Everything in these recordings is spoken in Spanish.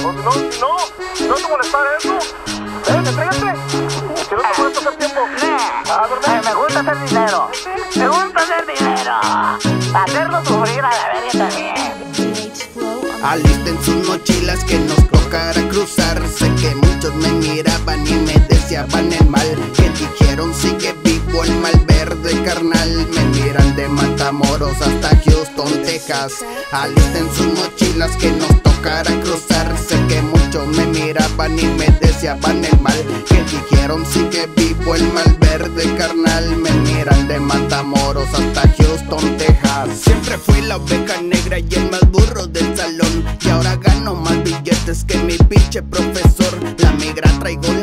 No, no, no te molestar eso. Ven, entrégate. Si no te molesta hacer tiempo. A dormir. Ay, me gusta hacer dinero. Me gusta hacer dinero. Hacerlo sufrir a la verga también. Alisten sus mochilas que nos tocará cruzar. Sé que muchos me miraban y me deseaban el mal. Que dijeron sigue el mal verde, carnal. Me miran de Matamoros hasta Houston, Texas. Alisten sus mochilas que nos tocará cruzar. Sé que muchos me miraban y me deseaban el mal. Que dijeron sigue vivo el mal verde, carnal. Me miran de Matamoros hasta Houston, Texas. Siempre fui la oveja negra y el más burro del salón. Y ahora gano más billetes que mi pinche profesor. La migra traigo en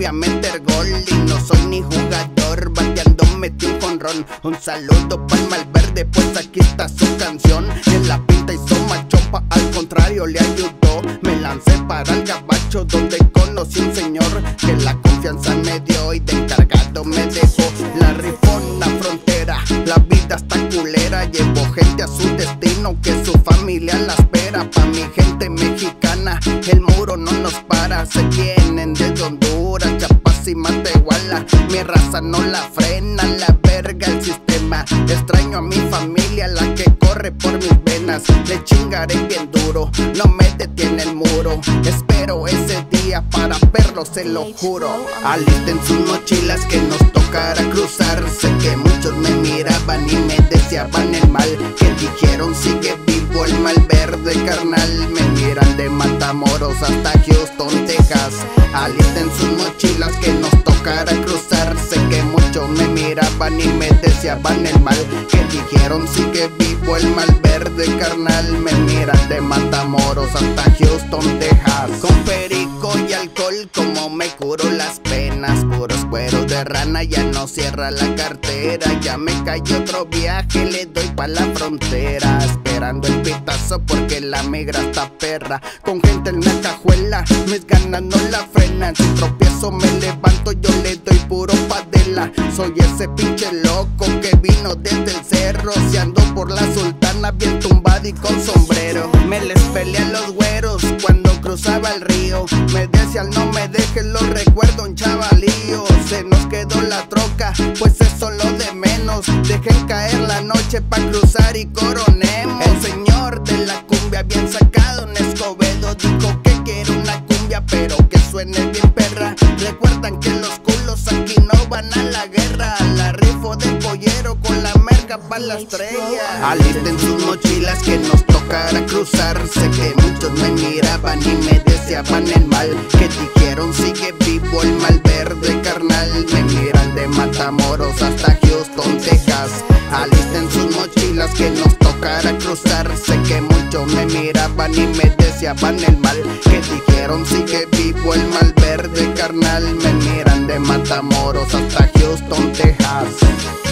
la espalda porque volví a meter gol. Y no soy ni jugador, bateando metí un jonrón. Un saludo para el Malverde, pues aquí está su canción. En la pinta hizo machopa, al contrario le ayudó. Me lancé para el gabacho donde conocí un señor que la confianza me dio y de encargado me dejó. La rifó la frontera, la vida está culera. Llevo gente a su destino que su familia la el muro no nos para. Se vienen desde Honduras, Chiapas y Matehuala. Mi raza no la frena, la verga el sistema. Extraño a mi familia, la que corre por mis venas. Le chingaré bien duro, no me detiene el muro. Espero ese día para verlo, se lo juro. Alisten sus mochilas que nos tocará cruzar. Sé que muchos me miraban y me deseaban el mal. Que dijeron sigue vivo el mal verde, carnal. De Matamoros hasta Houston, Texas. Alisten sus mochilas que nos tocará cruzar. Sé que muchos me miraban y me deseaban el mal. Que dijeron sigue vivo el mal verde, carnal. Me miran de Matamoros hasta Houston, Texas. Con perico y alcohol, como me curo las penas. Puros cueros de rana, ya no cierra la cartera. Ya me cayó otro viaje, le doy pa' la frontera. El pitazo porque la migra está perra. Con gente en la cajuela, mis ganas no la frenan. Si tropiezo me levanto, yo le doy puro padela. Soy ese pinche loco que vino desde el cerro. Si ando por la sultana, bien tumbado y con sombrero. Me les peleé a los güeros cuando cruzaba el río. Me decían no me dejes, lo recuerdo un chavalío. Se nos quedó la troca, pues eso lo de menos. Dejen caer la noche pa' cruzar y coronemos. Bien sacado en Escobedo dijo que quiere una cumbia, pero que suene bien perra. Recuerdan que los culos aquí no van a la guerra. La rifo de pollero con la merca pa' la estrella. Alisten sus mochilas que nos tocará cruzar. Sé que muchos me miraban y me deseaban el mal. Que dijeron sigue vivo el mal verde, carnal. Me miran de Matamoros hasta Houston, Texas. Alisten sus mochilas que nos tocará cruzar. Sé que muchos me miraban y me deseaban el mal. Que dijeron sigue vivo el mal verde, carnal. Me miran de Matamoros hasta Houston, Texas.